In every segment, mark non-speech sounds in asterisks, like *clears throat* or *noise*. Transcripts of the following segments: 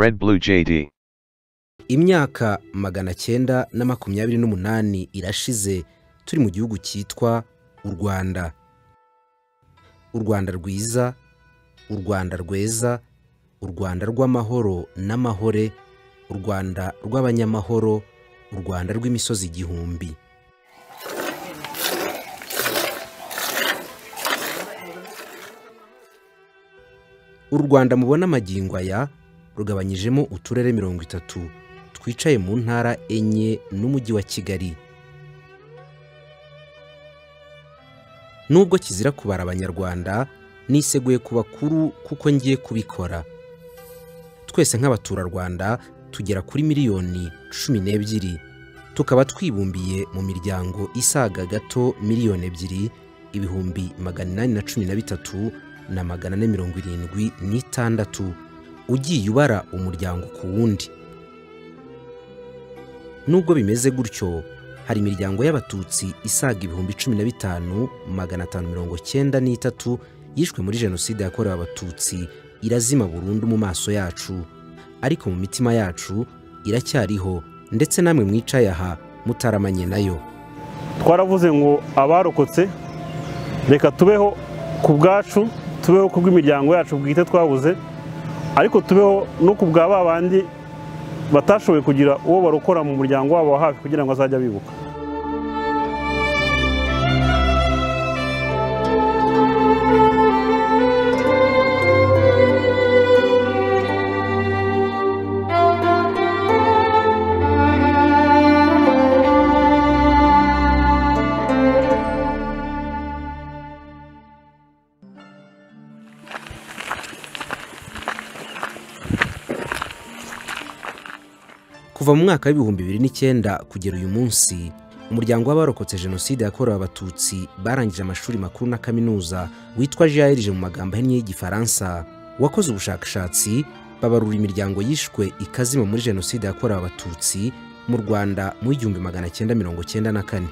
Red Blue JD. imyaka magana cyenda na makumyabiri n'umunani irashize turi mu gihugu cyitwa u rwanda u rwanda rwiza u rwanda rweza u rwanda rw'amahoro n'amahore u rwanda rw'abanyamahoro u rwanda rw'imisozi igihumbi u rwanda mubona amagingo aya rugabanyijemo uturere mirongo itatu twicaye mu ntara enye n'umujyi wa kigali. Nubwo kizira kubara abanyarwanda niseguye ku bakuru kuko ngiye kubikora. Twese nk'abaturarwanda tugera kuri miliyoni cumi n'ebyiri. Tukaba twibumbiye mu miryango isaga gato miliyoni ebyiri ibihumbi magana inani na cumi na bitatu na magana ane mirongo irindwi n'itandatu. Ugiye ubara umuryango ku wundi. Nubwo bimeze gutyo hari imiryango y'abatutsi isaga ibihumbi cumi na bitanu magana atanu mirongo cyenda n'itatu yishwe muri jenoside yakorewe abatutsi irazima burundu mu maso yacu. Ariko mu mitima yacu iracyariho ndetse namwe mwicaye aha mutaramanye na yo. Twaravuze ngo abarokotse reka tubeho ku bwacu tubeho ku bw'imiryango yacu bwite twabuze. Ariko tubeho no ku bwa ba bandi batashoboye kugira uwo barokora mu muryango wabo wa hafi kugira ngo azajye abibuka. Kuva mu mwaka w'ibihumbi bibiri n'icyenda kugera uyu munsi umuryango w'abarokotse jenoside yakorewe abatutsi barangije amashuri makuru na kaminuza witwa jrg mu magambo ahinnye y'igifaransa. Wakoze ubushakashatsi babarura imiryango yishwe ikazima muri jenoside yakorewe abatutsi mu rwanda mu w'igihumbi magana cyenda mirongo cyenda na kane.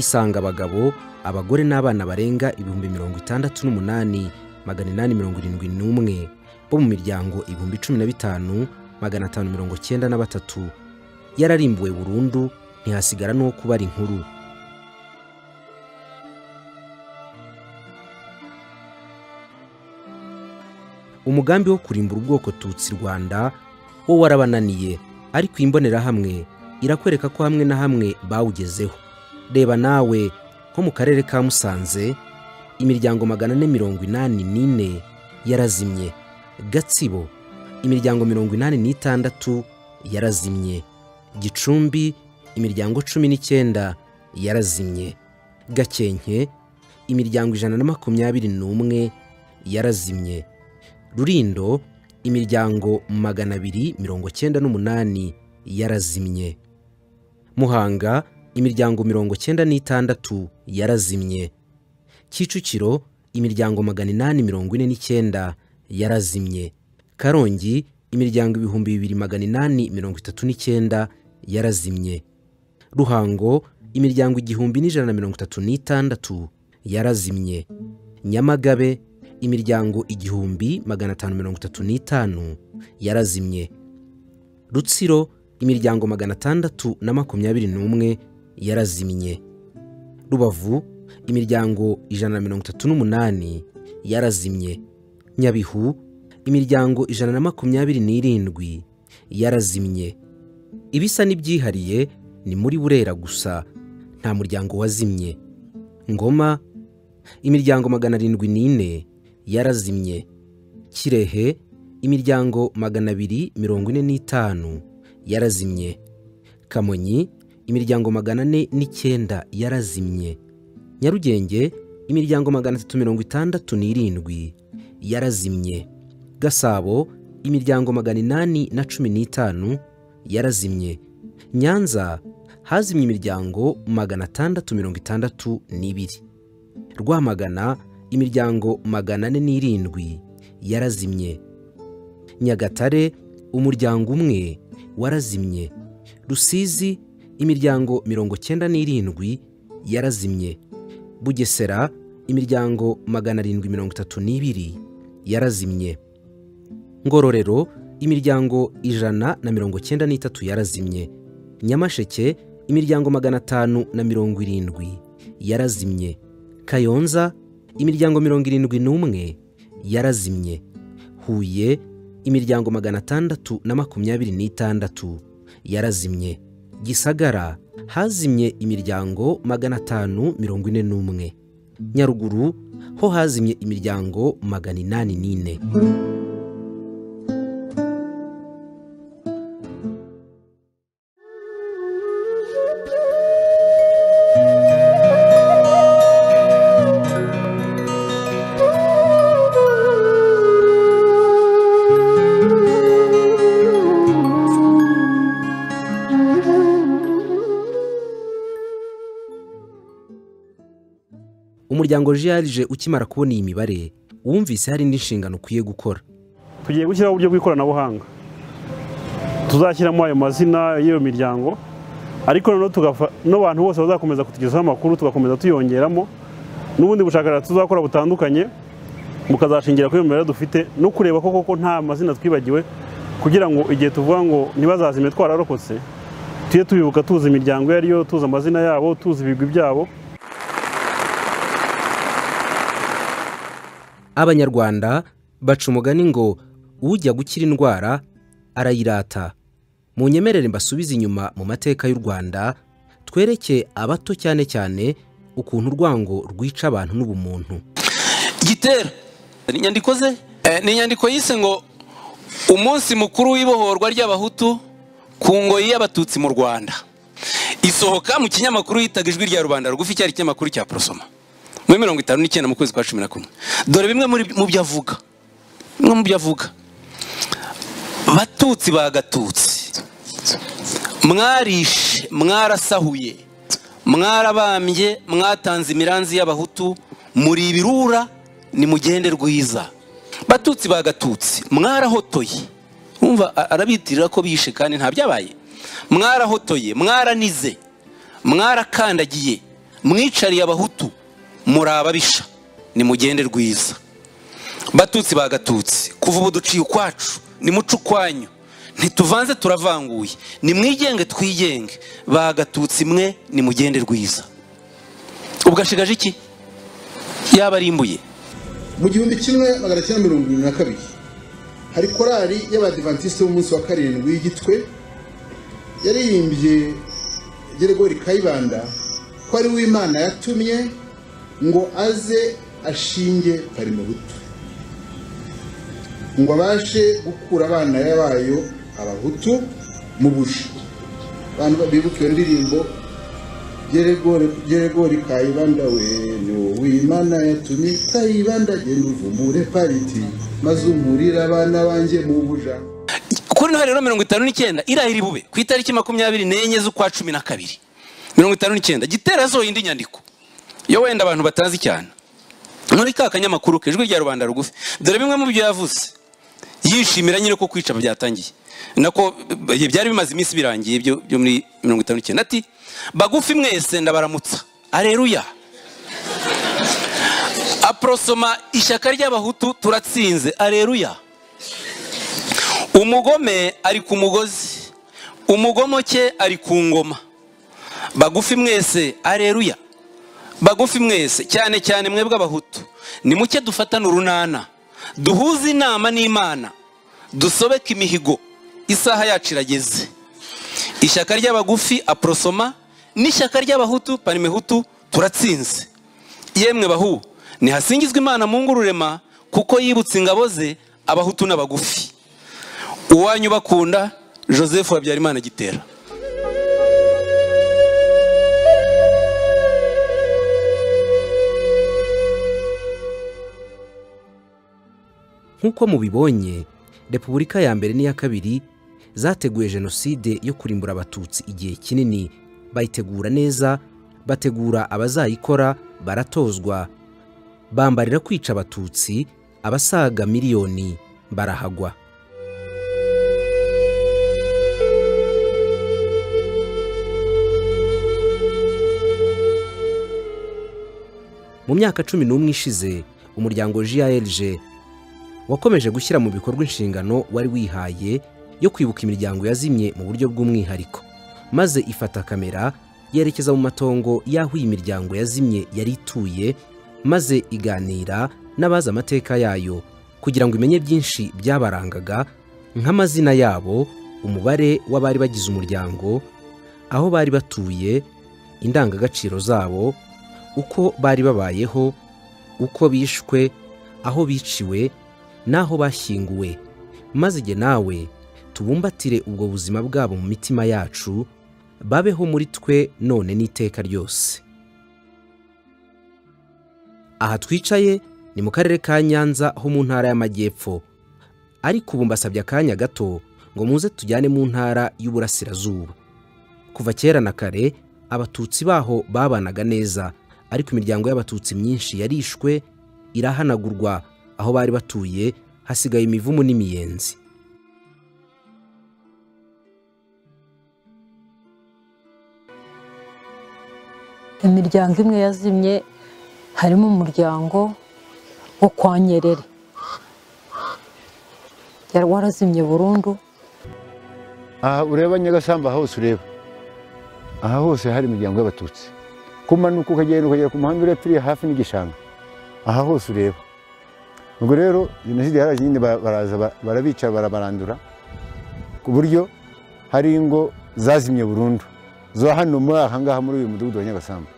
Isanga abagabo abagore n'abana barenga ibihumbi mirongo itandatu n'umunani magana inani mirongo irindwi n'umwe. Bo mu miryango ibihumbi cumi na bitanu magana atanu mirongo cyenda na batatu yararimbuwe burundu ntihasigara n'uwo kubara inkuru umugambi wo kurimbura ubwoko tutsi rwanda wo warabananiye ariko iyi mbonerahamwe irakwereka ko hamwe na hamwe bawugezeho. Reba nawe nko mu karere ka musanze imiryango magana ane mirongo inani n'ine yarazimye. Gatsibo. Imiryango mirongo inani n'itandatu yarazimye. Gicumbi imiryango cumi n'icyenda yarazimye. Gakenke imiryango ijana na makumyabiri n'umwe yarazimye. Rurindo imiryango magana abiri mirongo cyenda n'umunani yarazimye. Muhanga imiryango mirongo cyenda n'itandatu yarazimye. Kicukiro imiryango magana inani mirongo ine n'icyenda yarazimye. Karongi imiryango ibihumbi bibiri magana inani mirongo itatu n'icyenda yarazimye. Ruhango imiryango igihumbi n'ijana na mirongo itatu n'itandatu yarazimye. Nyamagabe imiryango igihumbi magana atanu mirongo itatu n'itanu yarazimye. Rutsiro imiryango magana atandatu na makumyabiri n'umwe yarazimye. Rubavu imiryango ijana na mirongo itatu n'umunani yarazimye. Nyabihu imiryango ijana na makumyabiri n'irindwi yarazimye. Ibisa n'ibyihariye ni muri burera gusa nta muryango wazimye. Ngoma imiryango magana arindwi n'ine yarazimye. Kirehe imiryango magana abiri mirongo ine n'itanu yarazimye. Kamonyi imiryango magana ane n'icyenda yarazimye. Nyarugenge imiryango magana atatu mirongo itandatu n'irindwi yarazimye. Gasabo imiryango magana inani na cumi n'itanu yarazimye. Nyanza hazimye imiryango magana atandatu mirongo itandatu n'ibiri. Rwamagana imiryango magana ane n'irindwi yarazimye. Nyagatare umuryango umwe warazimye. Rusizi imiryango mirongo cyenda n'irindwi yarazimye. Bugesera imiryango magana arindwi mirongo itatu n'ibiri yarazimye. Ngororero imiryango ijana na mirongo cyenda n'itatu yarazimye. Nyamasheke imiryango magana atanu na mirongo irindwi yarazimye. Kayonza imiryango mirongo irindwi n'umwe yarazimye. Huye imiryango magana atandatu na makumyabiri n'itandatu yarazimye. Gisagara hazimye imiryango magana atanu mirongo ine n'umwe. Nyaruguru ho hazimye imiryango magana inani n'ine. Umuryango jiarije ukimara kubona iyi mibare wumvise hari indi nshingano ukwiye gukora. Tugiye gushyiraho uburyo bw'ikoranabuhanga. Tuzashyiramo ayo mazina y'iyo miryango ariko noneho n'abantu bose bazakomeza kutugezaho amakuru tugakomeza tuyongeramo n'ubundi bushakashatsi tuzakora butandukanye bukazashingira kuri iyo mibare dufite no kureba ko koko nta mazina twibagiwe kugira ngo igihe tuvuga ngo ntibazazime twararokotse tujye tubibuka tuzi imiryango iyo ariyo tuzi amazina yabo tuzi ibigwi byabo abanyarwanda baca umugani ngo ujya gukira indwara arayirata. Mu nyemerere mbasubize inyuma mu mateka y'u rwanda twereke abato cyane cyane ukuntu urwango rwica abantu n'ubumuntu. Gitera ni inyandiko ze? Ni inyandiko yise ngo umunsi mukuru w'ibohorwa ry'abahutu ku ngoyi y'abatutsi mu rwanda. Isohoka mu kinyamakuru yitaga ijwi rya rubanda rugufi cyari ikinyamakuru cya porosoma muri mirongo itanu n'icyenda mu kwezi kwa cumi na kumwe. Dore bimwe mu byo avuga. Bimwe mu byo avuga. Batutsi bagatutsi. Mwarishe mwarasahuye mwarabambye mwatanze imiranzi y'abahutu muri ibirura ni mugende rwiza. Batutsi bagatutsi. Mwarahotoye. Wumva arabitirira ko bishe kandi nta byabaye. Mwarahotoye mwaranize mwarakandagiye mwicariye abahutu. Muri ababisha ni mugende rwiza. Batutsi bagatutsi kuva ubu duciye ukwacu ni muco ukwanyu. Ntituvanze turavanguye. Ni mwigenge twigenge bagatutsi mwe ni mugende rwiza. Ubwo iki? Yaba arimbuye. Mu gihumbi kimwe magana cyenda mirongo irindwi na kabiri hari korali y'abadivantisite b'umunsi wa karindwi y'igitwe yaririmbye geregori kayibanda ko ari w'imana yatumye ngo aze ashinge parimehutu ngo abashe gukura abana bayo abahutu mu buja abantu bibuka iyo ndirimbo geregori kayibanda we ni wowe imana yatumye kayibanda genda uvumbure pariti maze umurire abana banjye mu buja. Kuri noheli mirongo itanu n'icyenda irahira bube ku itariki makumyabiri n'enye z'ukwa cumi na kabiri. Mirongo itanu n'icyenda gitera zo indi nyandiko. Yo wenda abantu batazi cyane. Muri ka kanyamakuru ke ijwi rya rubanda rugufi dore bimwe mu byo yavuze yishimira nyine ko kwica byatangiye. Nako byari bimaze iminsi birangiye byo muri mirongo itanu n'icyenda. Ati bagufi mwese ndabaramutsa. Areruya aporosoma ishyaka ry'abahutu turatsinze. Areruya umugome ari ku mugozi. Umugomoke ari ku ngoma. Bagufi mwese. Areruya bagufi mwese cyane cyane mwebwe abahutu ni muke dufatane urunana duhuze inama n'imana dusobeke imihigo isaha yacu irageze. Ishyaka ry'abagufi aporosoma n'ishyaka ry'abahutu parimehutu turatsinze. Yemwe bahu ntihasingizwe imana mu ngururema kuko yibutse ingabo ze abahutu n'abagufi. Uwanyu bakunda joseph habyarimana gitera. Nk'uko mubibonye repubulika ya mbere n'iya kabiri zateguye jenoside yo kurimbura abatutsi igihe kinini. Bayitegura neza bategura abazayikora baratozwa. Bambarira kwica abatutsi abasaga miliyoni barahagwa. Mu myaka cumi n'umwe ishize umuryango jrg wakomeje gushyira mu bikorwa inshingano wari wihaye yo kwibuka imiryango yazimye mu buryo bw'umwihariko. Maze ifata kamera yerekeza mu matongo y'aho iyi miryango yazimye yari ituye maze iganira n'abazi amateka yayo kugira ngo imenye byinshi byabarangaga nk'amazina yabo umubare w'abari bagize umuryango aho bari batuye indangagaciro zabo uko bari babayeho uko bishwe aho biciwe n'aho bashyinguwe. Maze igihe nawe tubumbatire ubwo buzima bwabo mu mitima yacu babeho muri twe none n'iteka ryose. Aha twicaye ni mu karere ka nyanza ho mu ntara y'amajyepfo. Ariko ubu mbasabye akanya gato ngo muze tujyane mu ntara y'uburasirazuba. Kuva kera na kare abatutsi baho babanaga neza ariko imiryango y'abatutsi myinshi yarishwe irahanagurwa aho bari batuye hasigaye imivumu n'imiyenzi. Imiryango imwe yazimye harimo umuryango wo kwa nyerere. Yari warazimye burundu. Aha ureba nyagasamba aha hose ureba. Aha hose hari imiryango y'abatutsi. Kumanuka ukagenda ukagera ku muhanda ureba turiya hafi n'igishanga. Aha hose ureba. Ubwo rero jenoside yaraje nyine ba- baraza ba- barabica barabarandura ku buryo hari ingo zazimye burundu. Zo hano muri aha ngaha muri uyu mudugudu wa nyagasamba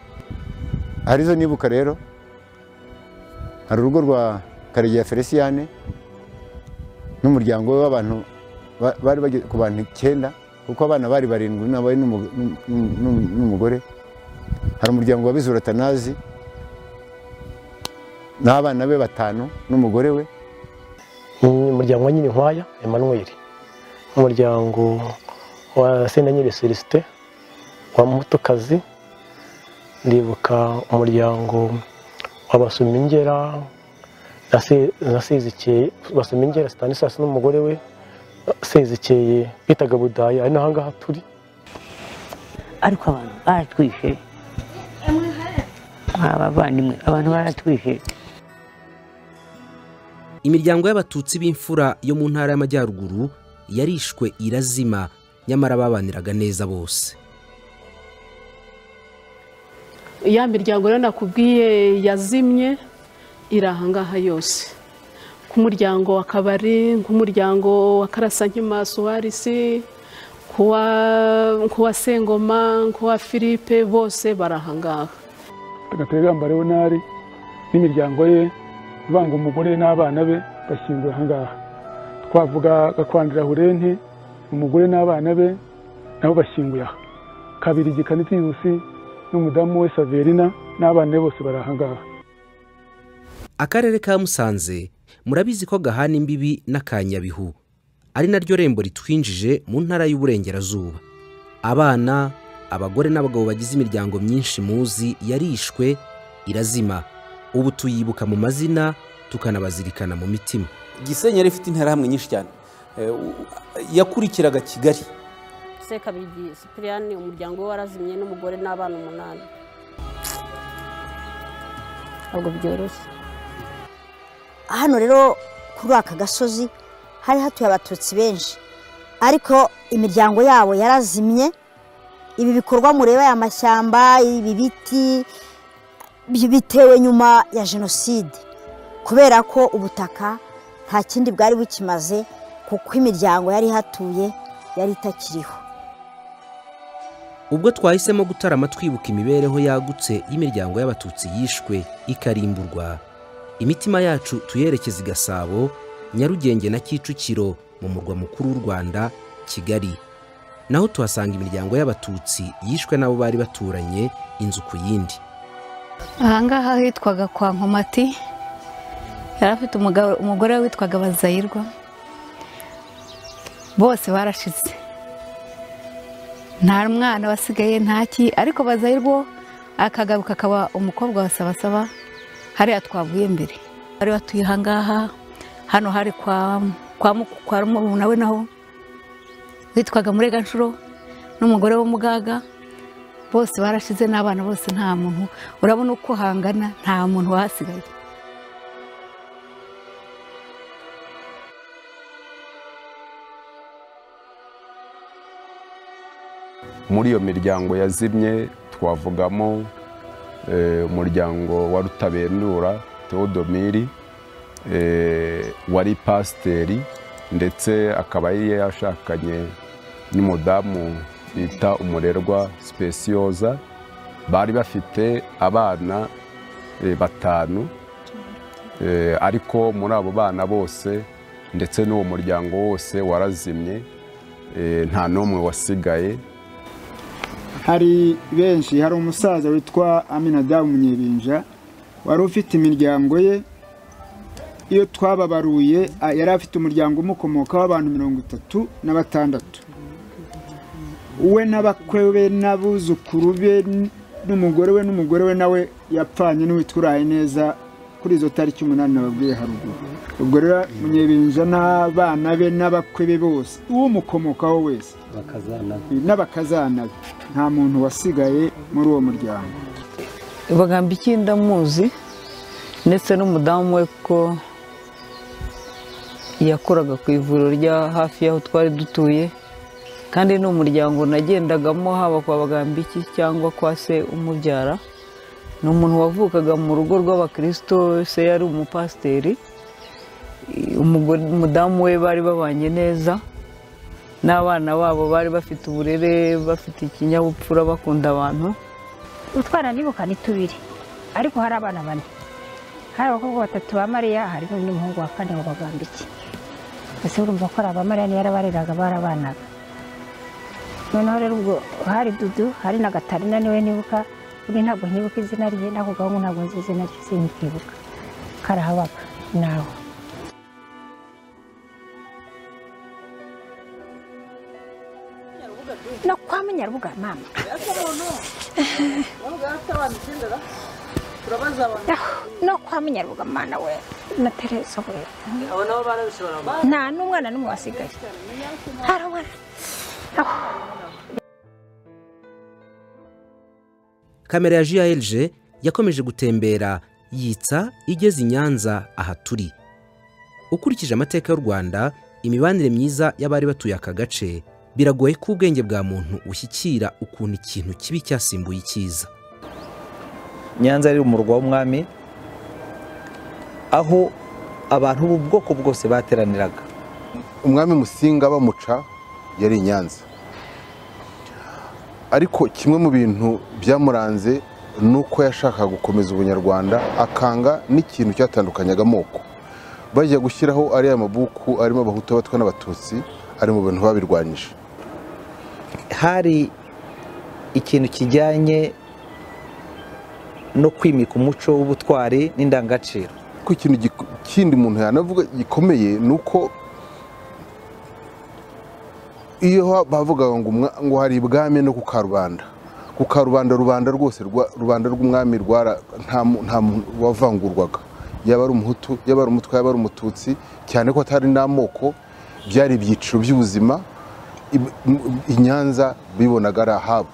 ari zo nibuka rero hari urugo rwa karegeya feliciyane n'umuryango w'abantu ba- bari bageze ku bantu icyenda kuko abana bari barindwi n'umugore. Hari umuryango wa bizura tanazi n'abana be batanu n'umugore we. Umuryango wa Nyirinkwaya Emmanuel. Umuryango wa Sentanyeri Celestin wa Mutukazi ndibuka umuryango wa Basumingera na Se- na Sezikeye Basumingera Stanislas n'umugore we Sezikeye bitaga Budaya ari naho ngaha turi. Ariko abantu baratwishe. Abavandimwe abantu baratwishe. Imiryango y'abatutsi b'imfura yo mu ntara y'amajyaruguru yarishwe irazima nyamara babaniraga neza bose. Ya miryango rero nakubwiye yazimye iri ahangaha yose. Nk'umuryango wa kabari nk'umuryango wa karasankima suwarisi nk'uwa sengoma nk'uwa philippe bose bari ahangaha agategamba leonari n'imiryango ye ivanga umugore n'abana be bashyinguye ahangaha twavuga gakwandira hurenti umugore n'abana be nabo bashyinguye aha. Kabiri gikanitiyusi n'umudamu we saverina n'abana be bose bari ahangaha akarere ka musanze murabizi ko gahana imbibi n'akanyabihu ari naryo rembo ritwinjije mu ntara y'uburengerazuba. Abana abagore n'abagabo bagize imiryango myinshi muzi yarishwe irazima. Ubu tuyibuka mu mazina tukanabazirikana mu mitima. Gisenyi yari ifite interahamwe nyinshi cyane. Eh, yakurikiraga kigali. Sekabirigi sipiriyani umuryango we warazimye n'umugore n'abana umunani. Ntabwo byoroshye. Hano rero kuri aka gasozi hari hatuye abatutsi benshi. Ariko imiryango yabo yarazimye. Ibi bikorwa mureba aya mashyamba ibi biti bi- bitewe nyuma ya jenoside. Kubera ko ubutaka nta kindi bwari bukimaze kuko imiryango yari ihatuye yari itakiriho. Ubwo twahisemo gutarama twibuka imibereho yagutse y'imiryango y'abatutsi yishwe ikarimburwa. Imitima yacu tuyerekeza i gasabo nyarugenge na kicukiro mu murwa mukuru w'u rwanda kigali. Naho tuhasanga imiryango y'abatutsi yishwe n'abo bari baturanye inzu ku yindi. Ahangaha hitwaga kwa nkomati yari afite umugore we witwaga bazayirwa. Bose barashize. Nta mwana wasigaye ntaki ariko bazayirwo akagaruka akaba umukobwa wa sabasaba hariya twavuye mbere. Bari batuye ahangaha hano hari kwa kwa muku- kwa murumuna we naho witwaga mureganshuro n'umugore w'umugaga. bose barashize n'abana bose nta muntu urabona uko hangana nta muntu wasigaye. Muri iyo miryango yazimye twavugamo eh, umuryango wa rutabenura teodomiri eh, wari pasiteri ndetse akaba yari yashakanye n'umudamu bita umurerwa sipesiyoza bari bafite abana eh, batanu Eh, ariko muri abo bana bose ndetse n'uwo muryango wose warazimye eh, nta n'umwe wasigaye. Hari benshi hari umusaza witwa aminadabu munyebinja wari ufite imiryango ye iyo twababaruye yari afite umuryango umukomokaho abantu mirongo itatu na batandatu. We n'abakwe be n'abuzukuru be n'umugore we n'umugore we nawe yapfanye n'uwitwa uraye neza kuri izo tariki umunani nababwiye haruguru. Ubwo rero munyebinja n'abana be n'abakwe be bose uwumukomokaho wese n'abakazana be. Nta muntu wasigaye muri uwo muryango. Bagamba iki ndamuzi? Ndetse n'umudamu we ko yakoraga ku ivuriro rya hafi y'aho twari dutuye kandi ni umuryango nagendagamo haba kwa bagambiki cyangwa kwa se umubyara. Ni umuntu wavukaga mu rugo rw'abakirisito se yari umupasiteri. Umudamu we bari babanye neza. N'abana babo bari bafite uburere bafite ikinyabupfura bakunda abantu. Utwana nibuka ni tubiri ariko hari abana bane. Hari abakobwa batatu ba mariya hari n'undi muhungu wa kane wabagamba iki ese urumva ko ari abamariya niyo yarabareraga barabanaga. Noneho rero ubwo hari dudu hari na gatarina ni we nibuka undi ntabwo nkibuka izina rye n'ako gahungu ntabwo nzi izina rye sinkibuka. Karahabaga nawe. No kwa munyarubuga mama. No kwa munyarubuga mana we na teresa we. Nta n'umwana n'umwe wasigaye. Hari umwana kamera ya JLG yakomeje gutembera yitsa igeze i Nyanza aha turi. Ukurikije amateka y'u Rwanda imibanire myiza y'abari batuye aka gace biragoye ko ubwenge bwa muntu ushyikira ukuntu ikintu kibi cyasimbuye icyiza. Nyanza ari umurwa w'umwami aho abantu b'ubwoko bwose bateraniraga. Umwami musinga bamuca yari i nyanza. Ariko kimwe mu bintu byamuranze ni uko yashakaga gukomeza ubunyarwanda akanga n'ikintu cyatandukanyaga amoko. Bajya gushyiraho ariya mabuku arimo abahutu abatwa n'abatutsi ari mu bintu babirwanyije. Hari ikintu kijyanye no kwimika umuco w'ubutwari n'indangagaciro? Ko ikintu kindi umuntu yanavuga gikomeye ni uko iyo bavugaga ngo hari ibwami no ku karubanda ku karubanda rubanda rwose rubanda rw'umwami rwara nta nta wavangurwaga. Yaba ari umuhutu yaba ari umutwa yaba ari umututsi cyane ko atari n'amoko byari ibyiciro by'ubuzima i- m- i Nyanza bibonaga ari ahabo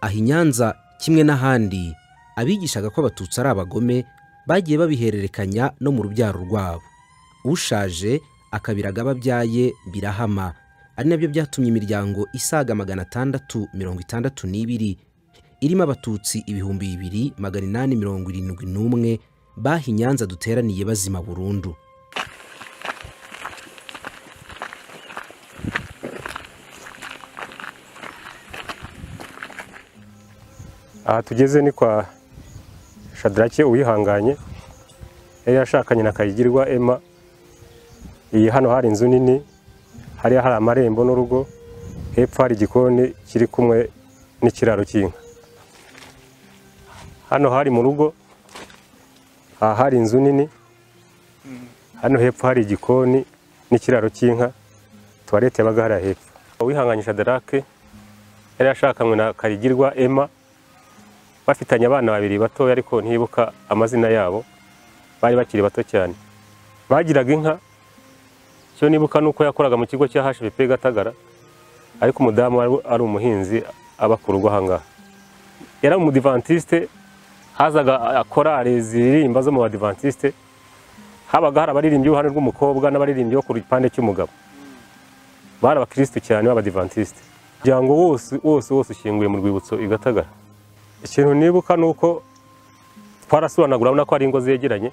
aha i Nyanza kimwe n'ahandi abigishaga ko abatutsi ari abagome bagiye babihererekanya no mu rubyaro rwabo. Ushaje akabiraga ababyaye birahama. Ari na byo byatumye imiryango isaga magana atandatu mirongo itandatu n'ibiri. Irimo abatutsi ibihumbi bibiri magana inani mirongo irindwi n'umwe baha i Nyanza duteraniye bazima burundu. Aha tugeze ni kwa shadarake uwihanganye yari yashakanye na kayigirwa ema iyi hano hari inzu nini. Hariya hari amarembo n'urugo hepfo hari igikoni kiri kumwe n'ikiraro cy'inka. Hano hari mu rugo aha hari inzu nini hano hepfo hari igikoni n'ikiraro cy'inka tuwarete yabaga hariya hepfo. Uwihanganye shadarake yari yashakanywe na kayigirwa ema bafitanye abana babiri batoya ariko ntibuka amazina yabo bari bakiri bato cyane. Bagiraga inka cyo nibuka nuko yakoraga mu kigo cya HPP Gatagara ariko umudamu ari- ari umuhinzi aba ku rugo ahangaha yari umudivantiste hazaga korale ziririmba zo mu badivantiste habaga hari abaririmbyi iruhande rw'umukobwa n'abaririmbyi bo ku gipande cy'umugabo. Bari abakirisitu cyane b'abadivantiste. Umuryango wose wose wose ushyinguye mu rwibutso i gatagara. Ikintu nibuka ni uko twarasobanagura urabona ko hari ingo zegeranye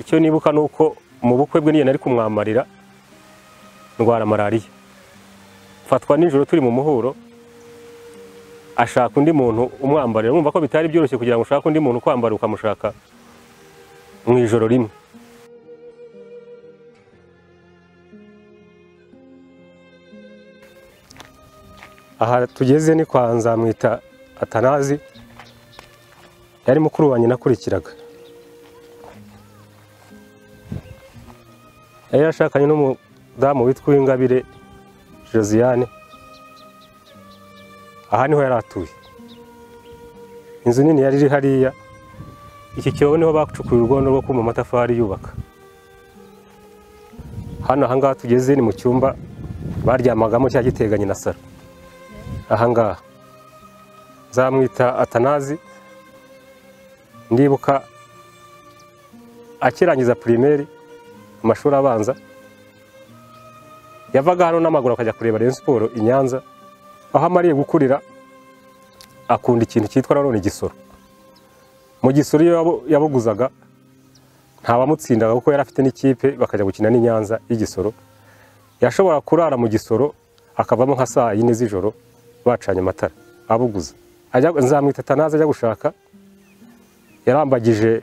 icyo nibuka ni uko mu bukwe bwe niyo nari kumwamarira ndwara malariya. Mfatwa nijoro turi mu muhuro ashaka undi muntu umwambarira mwumva ko bitari byoroshye kugira ngo ushake undi muntu ukwambara ukamushaka mu ijoro rimwe. Aha tugeze ni kwa nzamwita atanazi yari mukuru wanjye nakurikiraga yari yashakanye n'umudamu witwa uwingabire josiane. Aha ni ho yari atuye. Inzu nini yari iri hariya. Iki cyobo ni ho bacukuye urwondo rwo kuma amatafari yubaka. Hano ahangaha tugeze ni mu cyumba baryamagamo cya giteganye na saro ahangaha nzamwita atanazi. Ndibuka akirangiza pirimeri amashuri abanza. Yavaga hano n'amaguru akajya kureba Rayon siporo i Nyanza aho amariye gukurira akunda ikintu cyitwa nanone igisoro. Mu gisoro iyo yabuguzaga ntabamutsindaga kuko yari afite n'ikipe bakajya gukina n'i Nyanza y'igisoro. Yashobora kurara mu gisoro akavamo nka saa yine z'ijoro bacanye amatara abuguza. Nzamwita atanazi ajya gushaka yarambagije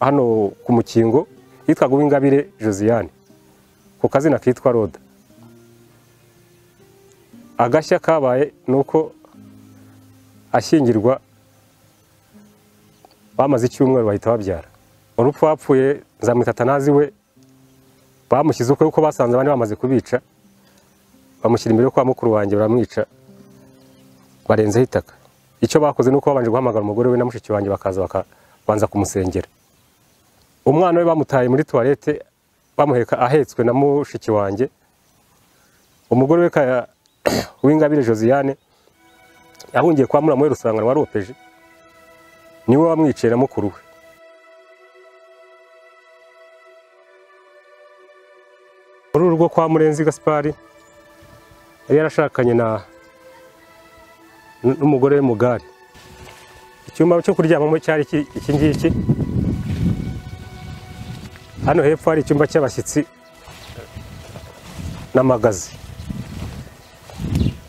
hano ku mukingo yitwaga uwingabire josiane ku kazina kitwa roda agashya kabaye ni uko ashyingirwa bamaze icyumweru bahita babyara. Urupfu wapfuye nzamwita atanazi we bamushyize ukwe kuko basanze abandi bamaze kubica bamushyira imbere yo kwa mukuru wanjye baramwica barenzeho itaka. Icyo bakoze ni uko babanje guhamagara umugore we na mushiki wanjye bakaza bakabanza kumusengera. Umwana we bamutaye muri tuwarete bamuheka ahetswe na mushiki wanjye. Umugore we *clears throat* w'ingabire josiane yahungiye kwa muramu we rusangana waropeje ni we wamwiciye na mukuru we. Muri uru kwa murenzi gaspari yari yarashakanye na n'umugore we mugari. Icyumba cyo kuryamamo cyari iki ngiki? Hano hepfo hari icyumba cy'abashyitsi n'amagazi.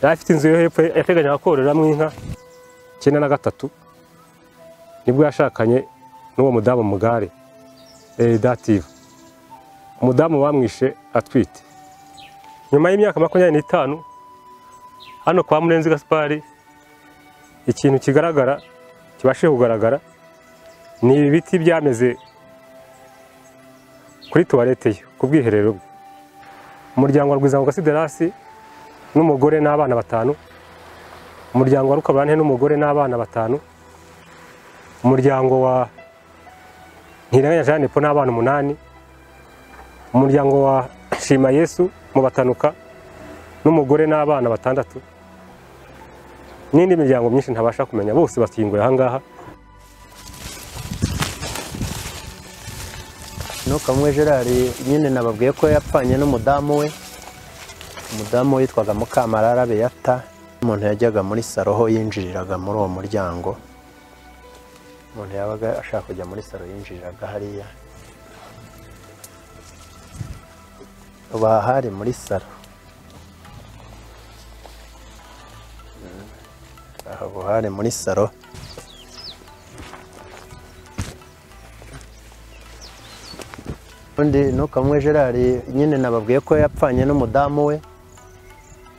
Yari afite inzu yo hepfo yateganyaga kororeramo inka icyenda na gatatu ni bwo yashakanye n'uwo mudamu mugare dative umudamu bamwishe atwite. Nyuma y'imyaka makumyabiri n'itanu hano kwa murenzi gaspari ikintu kigaragara kibashe kugaragara ni ibi biti byameze kuri tuwarete ye ku bwiherero. Bwe umuryango wa rwizango gasiderasi n'umugore n'abana batanu. Umuryango wa rukaburane n'umugore n'abana batanu. Umuryango wa ntirenganya jeanne po n'abana umunani. Umuryango wa shima yesu mu batanuka n'umugore n'abana batandatu. N'indi miryango myinshi ntabasha kumenya. Bose bashyinguye ahangaha nukamwe gerard nyine nababwiye ko yapfanye n'umudamu we. Umudamu we yitwaga mukamarara beyata umuntu yajyaga muri saro ho yinjiriraga muri uwo muryango. Umuntu yabaga ashaka kujya muri saro yinjiriraga hariya. Uba hari muri saro aha ubu hari muri saro undi nukamwe gerard nyine nababwiye ko yapfanye n'umudamu we.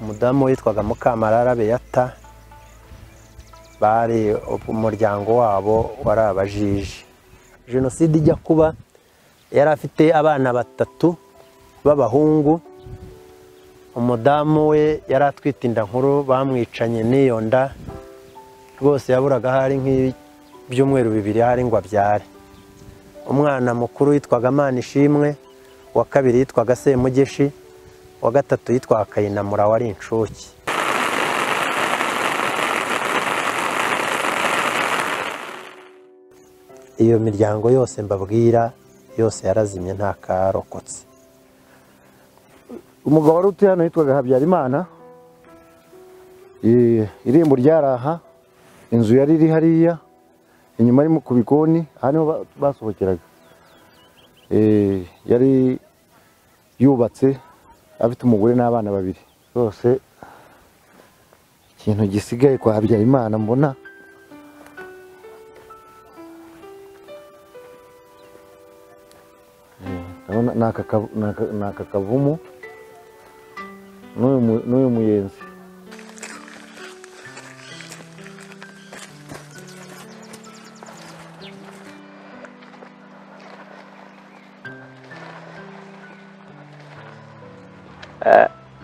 Umudamu witwaga mukamarara beyata bari umuryango wabo wari abajiji jenoside ijya kuba yari afite abana batatu b'abahungu. Umudamu we yari atwite inda nkuru bamwicanye n'iyo nda rwose yaburaga hari nk'ibyumweru bibiri hari ngo abyare. Umwana mukuru yitwaga Manishimwe uwa kabiri yitwaga semugeshi uwa gatatu yitwaga kayinamura wari inshuke. Iyo miryango yose mbabwira yose yarazimye nta karokotse. Umugabo wari utuye hano yitwaga habyarimana. Irembo ryari aha? Inzu yari iri hariya? Inyuma ari ku bikoni aha ni ho ba- basohokeraga. Eh, yari yubatse afite umugore n'abana babiri. Rwose ikintu gisigaye kwa habyarimana mbona. Eh, ni aka kavumu n'uyu mu- n'uyu muyenzi.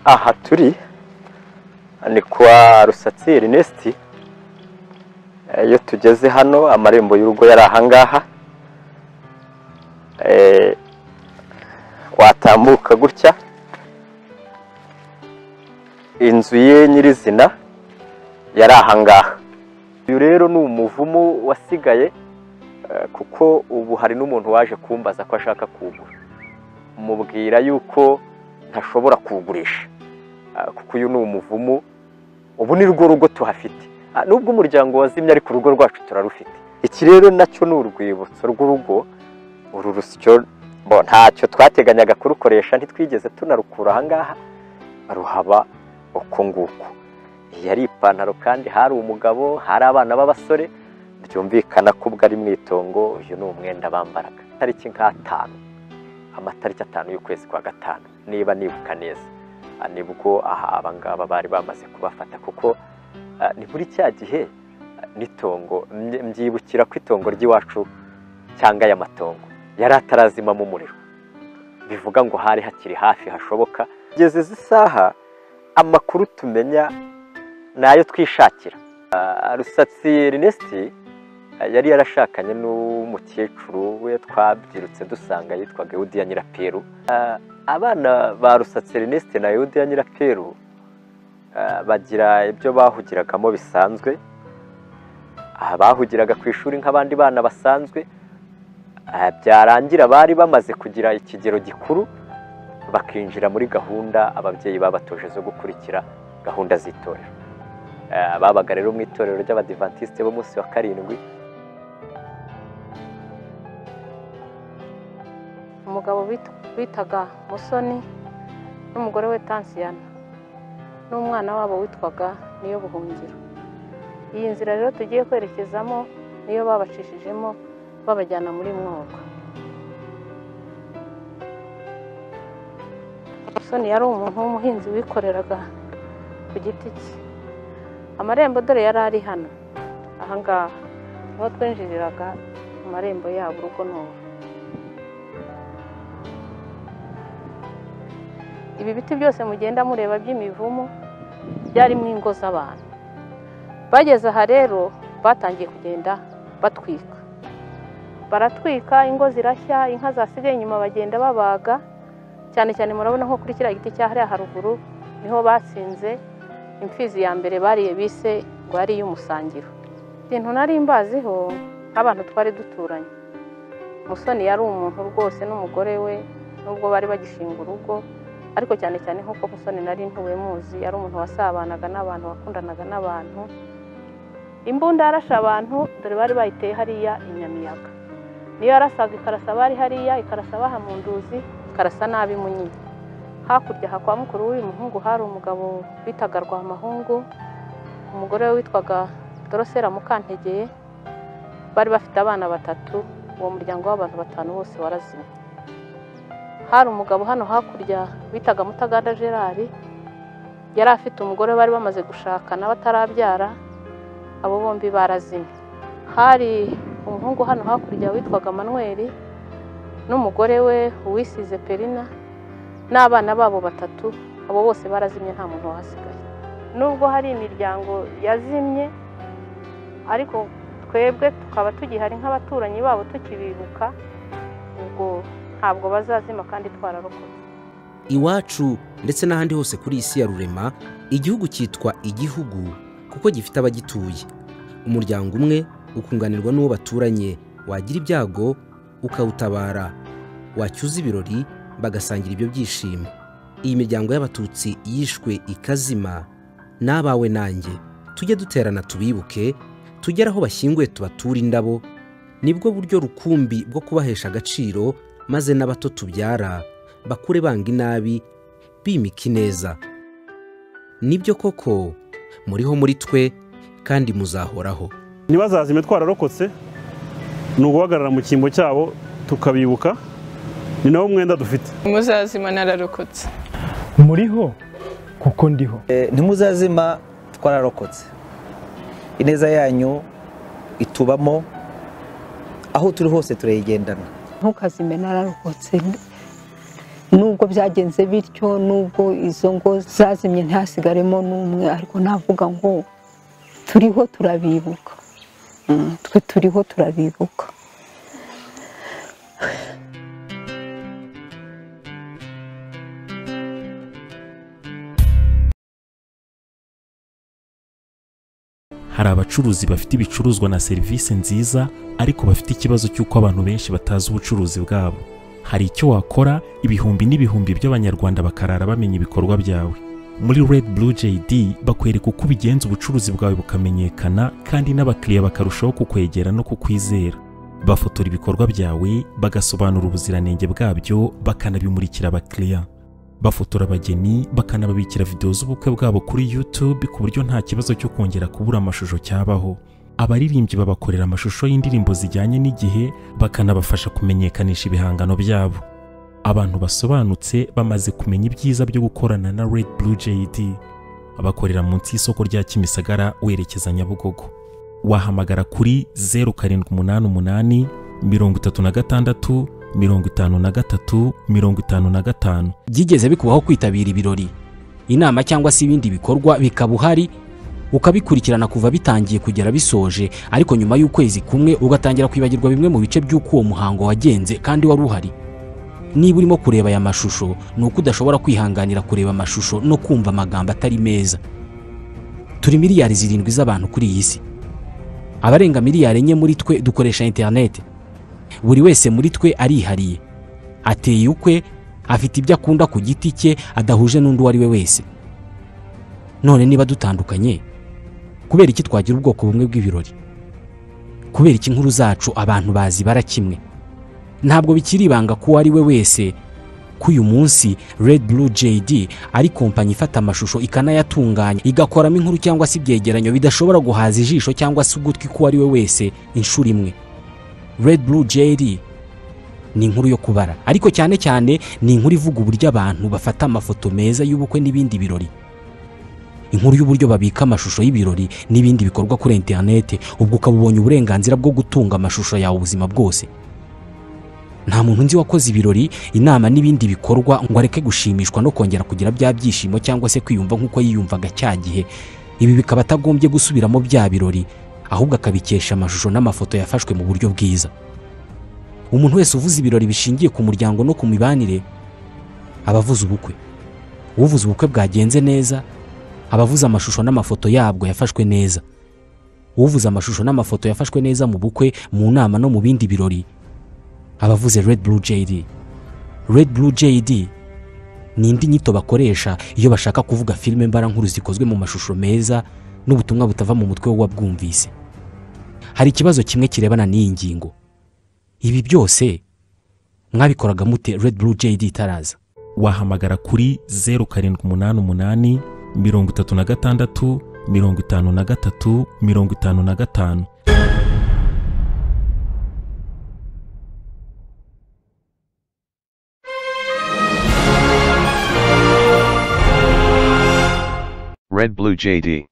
Aha turi ni kwa rusatsi erinesti Eh, iyo tugeze hano amarembo y'urugo yari ahangaha Eh, watambuka gutya. Inzu ye nyirizina yari ahangaha uyu rero ni umuvumu wasigaye eh, kuko ubu hari n'umuntu waje kumbaza ko ashaka kuwugura mubwira yuko ntashobora kuwugurisha. Ah, kuko uyu ni umuvumu ubu ni rwo rugo tuhafite. Ah, nubwo umuryango wazimye ariko urugo rwacu turarufite. Iki rero na cyo ni urwibutso rw'urugo uru rusyo ntacyo twateganyaga kurukoresha ntitwigeze tunarukura ahangaha ruhaba uko nguko yari ipantaro kandi hari umugabo hari abana b'abasore byumvikana ko ubwo ari mu itongo uyu ni umwenda bambaraga. Tariki nk'atanu amatariki atanu y'ukwezi kwa gatanu. Niba nibuka neza Ah, ni bwo aha abangaba bari bamaze kubafata kuko ah, ni muri cya gihe ah, n'itongo mbyibukira ko itongo ry'iwacu cyangwa aya matongo. Yari atarazimamo umuriro bivuga ngo hari hakiri hafi hashoboka. Kugeza izi saha amakuru tumenya ni ayo twishakira rusatsi erinesti yari yarashakanye n'umukecuru we twabyirutse dusanga yitwaga Eudia Nyiraperu. Ah, abana ba rusatsi erinesti na Eudia Nyiraperu ah, bagira ibyo bahugiragamo bisanzwe. Ah, bahugiraga ku ishuri nk'abandi bana basanzwe. Byarangira bari bamaze kugira ikigero gikuru bakinjira muri gahunda ababyeyi babatoje zo gukurikira gahunda z'itorero. Babaga rero mu itorero ry'abadivantisite b'umunsi wa karindwi umugabo bit- bitaga musoni n'umugore we tansiyana n'umwana wabo witwaga niyo buhungiro. Iyi nzira rero tugiye kwerekezamo niyo babacishijemo babajyana muri mwogo musoni yari umuntu w'umuhinzi wikoreraga ku giti cye. Amarembo dore yari ari hano. Ahangaha ni ho twinjiriraga mu marembo yabo urugo n'ubu ibi biti byose mugenda mureba by'imivumu byarimo ingo z'abantu. Bageze aha rero batangiye kugenda batwika. Baratwika ingo zirashya inka zasigaye inyuma bagenda babaga. Cyane cyane murabona nko kuri kiriya giti cya hariya haruguru ni ho batsinze. Imfizi ya mbere bariye bise ngo yari iy'umusangiro. Ikintu nari mbaziho nk'abantu twari duturanye. Musoni yari umuntu rwose n'umugore we nubwo bari bagishinga urugo. Ariko cyane cyane nk'uko musoni nari ntuwe muzi yari umuntu wasabanaga n'abantu wakundanaga n'abantu. Imbunda yarashe abantu dore bari bayiteye hariya i nyamiyaga. Niyo yarasaga ikarasa bari hariya ikarasa baha mu nduzi ikarasa nabi munini hakurya aha kwa mukuru w'uyu muhungu hari umugabo bitaga rwamahungu umugore we witwaga dorosera mukantegeye bari bafite abana batatu uwo muryango w'abantu batanu bose warazimye hari umugabo hano hakurya bitaga mutaganda gerard. Yari afite umugore bari bamaze gushakana batarabyara abo bombi barazimye. Hari umuhungu hano hakurya witwaga manweri n'umugore we uwisize perina n'abana babo batatu abo bose barazimye nta muntu wahasigaye. Nubwo hari imiryango yazimye ariko twebwe tukaba tugihari nk'abaturanyi babo tukibibuka ubwo ntabwo bazazima kandi twararokotse. Iwacu ndetse n'ahandi hose kuri iyi si ya rurema igihugu cyitwa igihugu kuko gifite abagituye. Umuryango umwe ukunganirwa n'uwo baturanye wagira ibyago ukawutabara. Wacyuza ibirori bagasangira ibyo byishimo. Iyi miryango y'abatutsi yishwe ikazima. N'abawe nanjye tujye duterana tubibuke tugere aho bashyinguye tubature indabo. Nibwo buryo rukumbi bwo kubahesha agaciro maze n'abato tubyara bakure banga inabi bimika ineza. Nibyo koko muriho muri twe kandi muzahoraho. Ntibazazime twararokotse ni uguhagarara mu cyimbo cyabo tukabibuka ni nawo mwenda dufite. Muzazima nararokotse. Muriho kuko ndiho. Ntimuzazima twararokotse. Ineza yanyu itubamo aho turi hose turayigendana. Ntukazime nararokotse nubwo byagenze bityo nubwo izo ngo zazimye ntihasigaremo n'umwe ariko navuga ngo turiho turabibuka. Mm, twe turiho turabibuka. Hari abacuruzi bafite ibicuruzwa na serivisi nziza ariko bafite ikibazo cy'uko abantu benshi batazi ubucuruzi bwabo. Hari icyo wakora ibihumbi n'ibihumbi by'abanyarwanda bakarara bamenya ibikorwa byawe. Muri red blue jd bakwereka uko ubigenza ubucuruzi bwawe bukamenyekana kandi n'abakiriya bakarushaho kukwegera no kukwizera. Bafotora ibikorwa byawe bagasobanura ubuziranenge bwabyo bakanabimurikira abakiriya. Bafotora abageni bakanababikira videwo z'ubukwe bwabo kuri YouTube ku buryo nta kibazo cyo kongera kubura amashusho cyabaho. Abaririmbyi babakorera amashusho y'indirimbo zijyanye n'igihe bakanabafasha kumenyekanisha ibihangano byabo. Abantu basobanutse bamaze kumenya ibyiza byo gukorana na Red Blue JD bakorera munsi y'isoko rya Kimisagara werekeza Nyabugogo. Wahamagara kuri 0788 36 mirongo itanu na gatatu mirongo itanu na gatanu. Byigeze bikubaho kwitabira ibirori. Inama cyangwa se ibindi bikorwa bikaba uhari ukabikurikirana kuva bitangiye kugera bisoje. Ariko nyuma y'ukwezi kumwe ugatangira kwibagirwa bimwe mu bice by'uko uwo muhango wagenze kandi wari uhari. Niba urimo kureba aya mashusho ni uko udashobora kwihanganira kureba amashusho no kumva amagambo atari meza. Turi miliyari zirindwi z'abantu kuri iyi si. Abarenga miliyari enye muri twe dukoresha interineti buri wese muri twe arihariye. Ateye ukwe afite ibyo akunda ku giti cye adahuje n'undi uwo ari we wese. None niba dutandukanye kubera iki twagira ubwoko bumwe bw'ibirori? Kubera iki inkuru zacu abantu bazibara kimwe? Ntabwo bikiri ibanga ko uwo ari we wese ko uyu munsi Red Blue JD ari kompanyi ifata amashusho ikanayatunganya igakoramo inkuru cyangwa se ibyegeranyo bidashobora guhaza ijisho cyangwa se ugutwi k'uwo ari we wese inshuro imwe. Red Blue JD ni inkuru yo kubara. Ariko cyane cyane ni inkuru ivuga uburyo abantu bafata amafoto meza y'ubukwe n'ibindi birori. Inkuru y'uburyo babika amashusho y'ibirori n'ibindi bikorwa kuri interinete ubwo ukaba ubonye uburenganzira bwo gutunga amashusho yawe ubuzima bwose. Nta muntu nzi wakoze ibirori inama n'ibindi bikorwa ngo areke gushimishwa no kongera kugira bya byishimo cyangwa se kwiyumva nk'uko yiyumvaga cya gihe. Ibi bikaba atagombye gusubiramo bya birori. Ahubwo akabikesha amashusho n'amafoto yafashwe mu buryo bwiza. Umuntu wese uvuze ibirori bishingiye ku muryango no ku mibanire aba avuze ubukwe. Uvuze ubukwe bwagenze neza aba avuze amashusho n'amafoto yabwo yafashwe neza. Uvuze amashusho n'amafoto yafashwe neza mu bukwe mu nama no mu bindi birori aba avuze red blue jd red blue jd ni indi nyito bakoresha iyo bashaka kuvuga filime mbarankuru zikozwe mu mashusho meza n'ubutumwa butava mu mutwe w'uwabwumvise hari ikibazo kimwe kirebana n'iyi ngingo ibi byose mwabikoraga mute red blue jd itaraza. Wahamagara kuri zeru karindwi umunani umunani mirongo itatu na gatandatu mirongo itanu na gatatu mirongo itanu na gatanu. Red Blue JD.